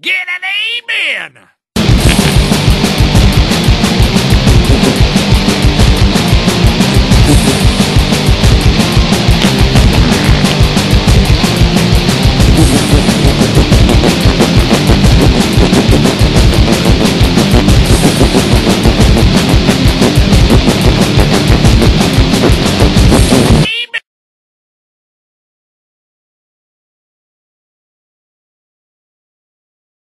Get an amen!